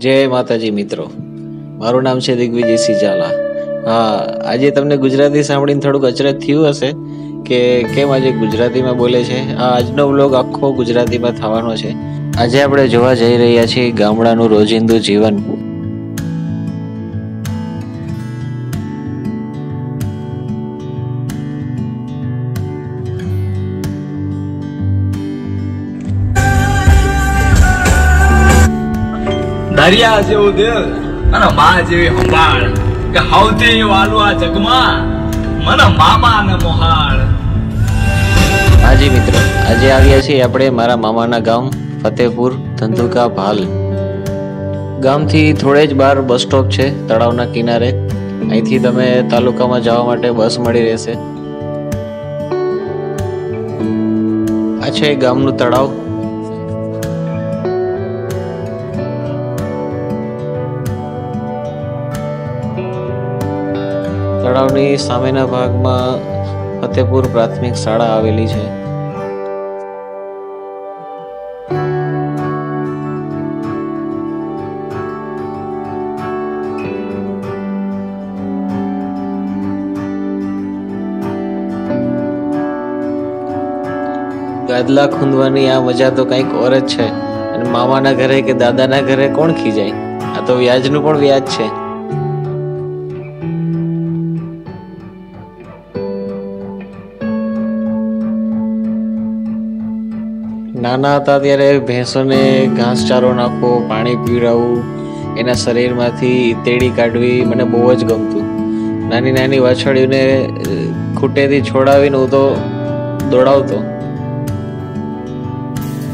જય માતાજી મિત્રો. મારું નામ છે દિગ્વિજય ઝાલા હા, આજે તમને ગુજરાતી સાંભળીને થોડુંક અચરજ થયું હશે કે કેમ આજે ગુજરાતીમાં બોલે છે? આ આજનો બ્લોગ આખો ગુજરાતીમાં થવાનો છે. આજે આપણે જોવા જઈ રહ્યા છીએ ગામડાનું રોજિંદુ જીવન. દરિયા જેવું દિલ અને મા જેવી સંભાળ કે હૌથી વાલું આ જગમાં, મને મામા ને મોહાળ. હાજી મિત્રો, આજે આવ્યા છીએ આપણે મારા મામાના ગામ ફતેપુર ધંધુકા ભાલ. ગામથી થોડે જ બહાર બસ સ્ટોપ છે, તળાવના કિનારે. અહીંથી તમે તાલુકામાં જવા માટે બસ મળી રહેશે. આ છે ગામનું તળાવ. તળાવની સામેના ભાગમાં ફતેપુર પ્રાથમિક શાળા આવેલી છે. ગાદલા ખૂંદવાની આ મજા તો કંઈક ઓર જ છે. અને મામાના ઘરે કે દાદાના ઘરે કોણ ખીજાય? આ તો વ્યાજનું પણ વ્યાજ છે. નાના હતા ત્યારે ભેંસોને ઘાસચારો નાખવો, પાણી પીવડાવવું, એના શરીરમાંથી તેડી કાઢવી મને બહુ જ ગમતું. નાની નાની વાછળીઓને ખૂટેથી છોડાવીને હું તો દોડાવતો.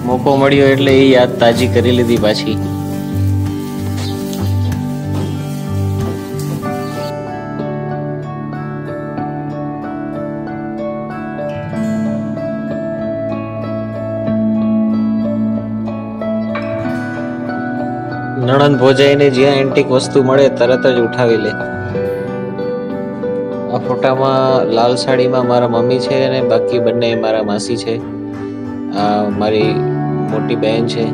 મોકો મળ્યો એટલે એ યાદ તાજી કરી લીધી પાછી. નણંદ ભોજાઈને જ્યાં એન્ટિક વસ્તુ મળે તરત જ ઉઠાવી લે. આ ફોટામાં લાલ સાડીમાં મારા મમ્મી છે અને બાકી બંને મારા માસી છે. આ મારી મોટી બહેન છે.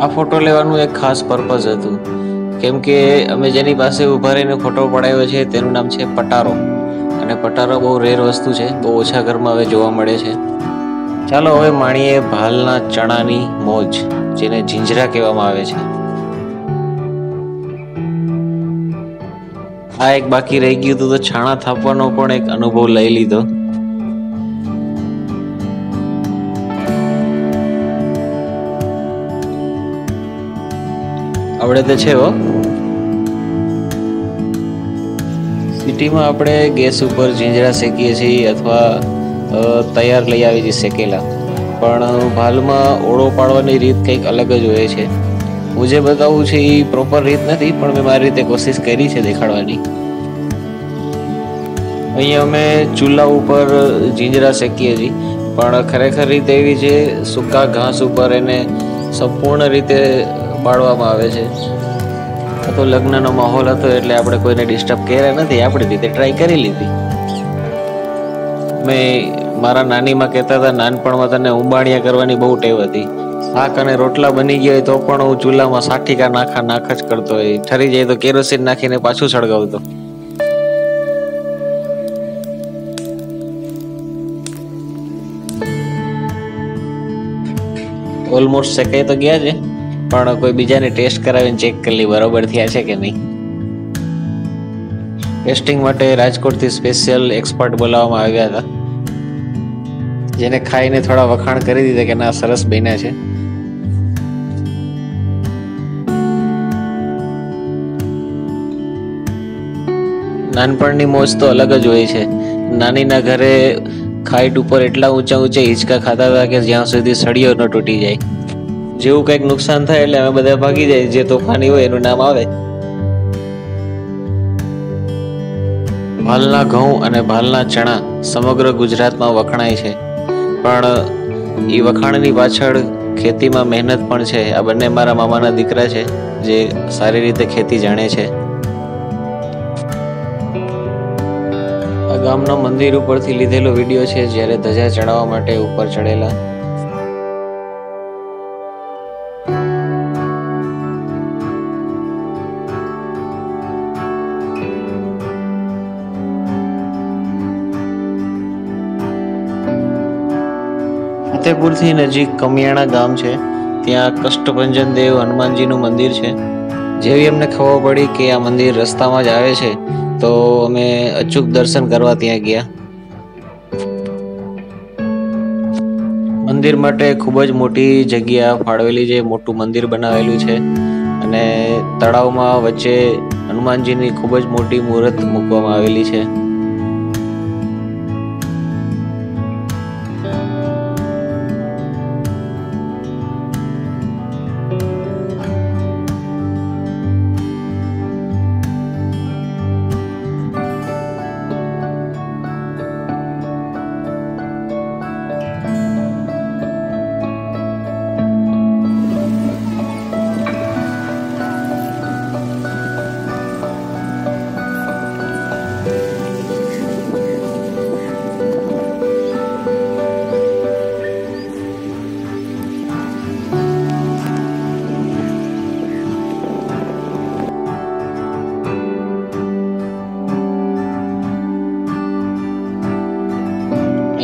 આ ફોટો લેવાનું એક ખાસ પર્પઝ હતું. કેમ કે અમે જેની પાસે ઊભા રહીને ફોટો પડાવ્યો છે તેનું નામ છે પટારો. અને પટારો બહુ રેર વસ્તુ છે, બહુ ઓછા ઘરમાં હવે જોવા મળે છે. ચાલો હવે માણીએ ભાલના ચણાની મોજ, જેને ઝીંજરા કહેવામાં આવે છે. આ એક બાકી રહી ગયું હતું તો છાણા થાપવાનો પણ એક અનુભવ લઈ લીધો. આવડે તો છે હો. સિટીમાં આપણે ગેસ ઉપર ઝીંજરા શેકીએ છીએ અથવા તૈયાર લઈ આવી છે શેકેલા. પણ ભાલમાં ઓળો પાડવાની રીત કંઈક અલગ જ હોય છે. હું જે બતાવું છે એ પ્રોપર રીત નથી, પણ મેં મારી રીતે કોશિશ કરી છે દેખાડવાની. અહીંયા અમે ચૂલા ઉપર જીંજરા શેકીએ છીએ, પણ ખરેખર રીતે એવી છે સૂકા ઘાસ ઉપર એને સંપૂર્ણ રીતે પાડવામાં આવે છે. તો લગ્નનો માહોલ હતો એટલે આપણે કોઈને ડિસ્ટર્બ કર્યા નથી, આપણી રીતે ટ્રાય કરી લીધી. મેં મારા નાનીમાં કહેતા હતા, નાનપણમાં તને ઉંબાણિયા કરવાની બહુ ટેવ હતી. શાક અને રોટલા બની ગયા હોય તો પણ હું ચૂલામાં સાઠીકા નાખા નાખ જ કરતો હોય. ઠરી જાય તો કેરોસીન નાખીને પાછું સળગાવતો. ઓલમોસ્ટ શેકાઈ તો ગયા છે, પણ કોઈ બીજાને ટેસ્ટ કરાવીને ચેક કરી લઈ બરોબર થયા છે કે નહીં. ટેસ્ટિંગ માટે રાજકોટથી સ્પેશિયલ એક્સપર્ટ બોલાવવામાં આવ્યા હતા. જેને ખાઈને થોડા વખાણ કરી દીધા કે ના, સરસ બન્યા છે. નાનપણની મોજ તો અલગ જ હોય છે. નાનીના ઘરે ખાઈટ ઉપર એટલા ઊંચા ઊંચા હિંચકા ખાતા હતા કે જ્યાં સુધી સળિયો ન તૂટી જાય. જેવું કંઈક નુકસાન થાય એટલે અમે બધા ભાગી જાય, જે તોફાની હોય એનું નામ આવે. ભાલના ઘઉં અને ભાલના ચણા સમગ્ર ગુજરાતમાં વખણાય છે. પણ એ વખાણની પાછળ ખેતીમાં મહેનત પણ છે. આ બંને મારા મામાના દીકરા છે, જે સારી રીતે ખેતી જાણે છે. આ ગામના મંદિર ઉપરથી લીધેલો વીડિયો છે, જ્યારે ધજા ચડાવવા માટે ઉપર ચડેલા. ફતેપુરથી નજીક કમિયાણા ગામ છે. ત્યાં કષ્ટભંજન દેવ હનુમાનજીનું મંદિર છે. જેવી અમને ખબર પડી કે આ મંદિર રસ્તામાં જ આવે છે, તો અમે અચૂક દર્શન કરવા ત્યાં ગયા. મંદિર માટે ખૂબ જ મોટી જગ્યા ફાળવેલી છે, મોટું મંદિર બનાવેલું છે અને તળાવમાં વચ્ચે હનુમાનજીની ખૂબ જ મોટી મૂર્ત મૂકવામાં આવેલી છે.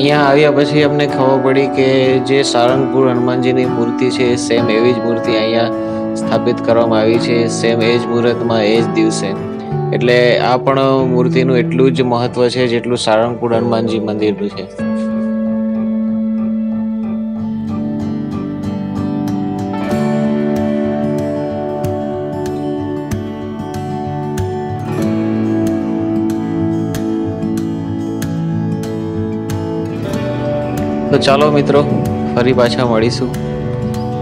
અહીંયા આવ્યા પછી અમને ખબર પડી કે જે સારંગપુર હનુમાનજીની મૂર્તિ છે સેમ એવી જ મૂર્તિ અહીંયા સ્થાપિત કરવામાં આવી છે, સેમ એ જ મુહૂર્તમાં એ જ દિવસે. એટલે આ પણ મૂર્તિનું એટલું જ મહત્વ છે જેટલું સારંગપુર હનુમાનજી મંદિરનું છે. તો ચાલો મિત્રો, ફરી પાછા મળીશું.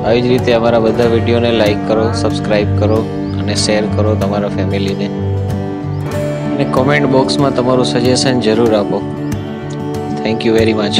આવી જ રીતે અમારા બધા વિડીયોને લાઈક કરો સબસ્ક્રાઈબ કરો અને શેર કરો તમારા ફેમિલીને. અને કોમેન્ટ બોક્સમાં તમારું સજેશન જરૂર આપો. Thank you very much